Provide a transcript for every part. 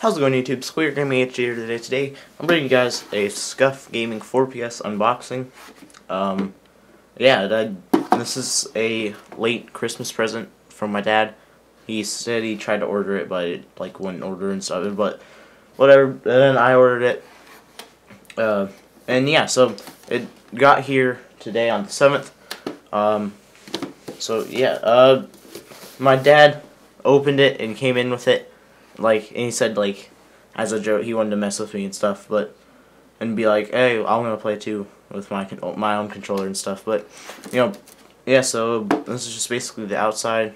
How's it going YouTube? Squeaker Gaming HD here today. Today I'm bringing you guys a Scuf Gaming 4PS unboxing. Um, yeah, that, this is a late Christmas present from my dad. He said he tried to order it, but it like wouldn't order and stuff. But whatever. And then I ordered it. Uh, and yeah, so it got here today on the seventh. Um, so yeah, uh, my dad opened it and came in with it like and he said like as a joke he wanted to mess with me and stuff but and be like hey I'm gonna play too with my my own controller and stuff but you know yeah so this is just basically the outside.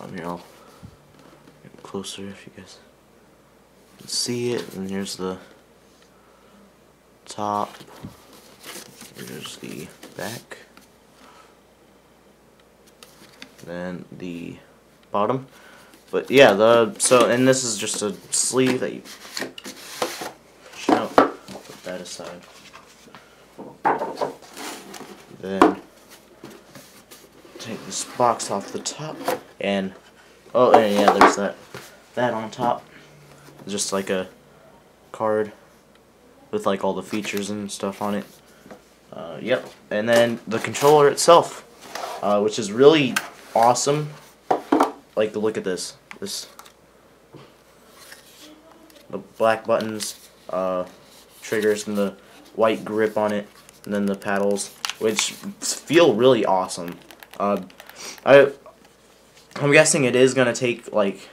I'm here I'll get closer if you guys can see it and here's the top here's the back then the bottom but yeah, the so and this is just a sleeve that you show. Put that aside. Then take this box off the top and oh and yeah, there's that that on top. Just like a card with like all the features and stuff on it. Uh, yep, and then the controller itself, uh, which is really awesome. Like, look at this this the black buttons, uh, triggers, and the white grip on it, and then the paddles, which feel really awesome. Uh, I I'm guessing it is gonna take like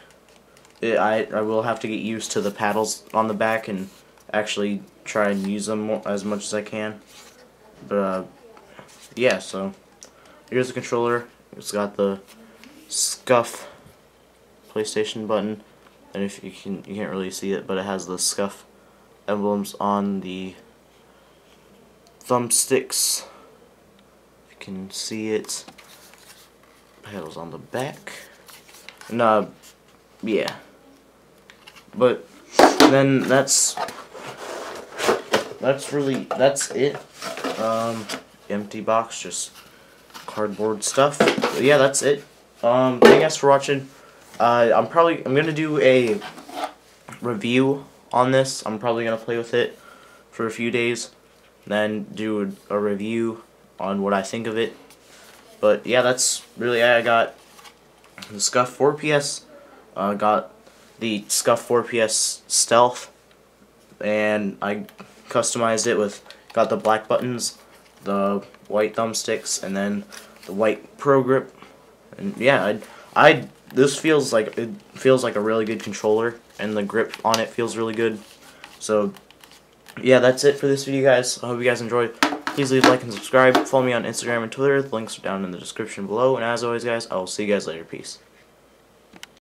it, I I will have to get used to the paddles on the back and actually try and use them as much as I can. But uh, yeah, so here's the controller. It's got the Scuf PlayStation button and if you can you can't really see it but it has the Scuf emblems on the thumbsticks. You can see it. Pedals on the back. And uh yeah. But then that's that's really that's it. Um empty box just cardboard stuff. But yeah that's it. Um thank you guys for watching uh, I'm probably I'm gonna do a review on this. I'm probably gonna play with it for a few days, then do a, a review on what I think of it. But yeah, that's really I got the Scuf 4PS. Uh, got the Scuf 4PS Stealth, and I customized it with got the black buttons, the white thumbsticks, and then the white Pro Grip. And yeah, I I this feels like it feels like a really good controller and the grip on it feels really good. So yeah that's it for this video guys. I hope you guys enjoyed. Please leave a like and subscribe. Follow me on Instagram and Twitter. The links are down in the description below. And as always guys I will see you guys later. Peace